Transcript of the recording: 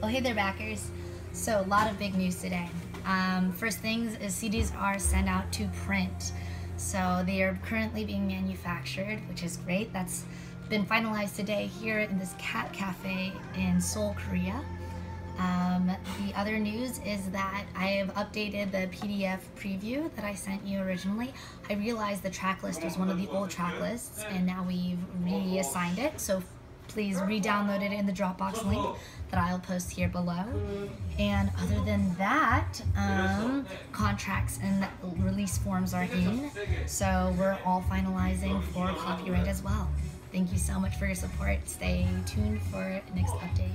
Well, hey there, backers. So, a lot of big news today. Um, first things is CDs are sent out to print. So, they are currently being manufactured, which is great. That's been finalized today here in this cat cafe in Seoul, Korea. Um, the other news is that I have updated the PDF preview that I sent you originally. I realized the track list was one of the old track lists and now we've reassigned it. So please re-download it in the Dropbox link that I'll post here below. And other than that, um, contracts and release forms are in. So we're all finalizing for copyright as well. Thank you so much for your support. Stay tuned for next update.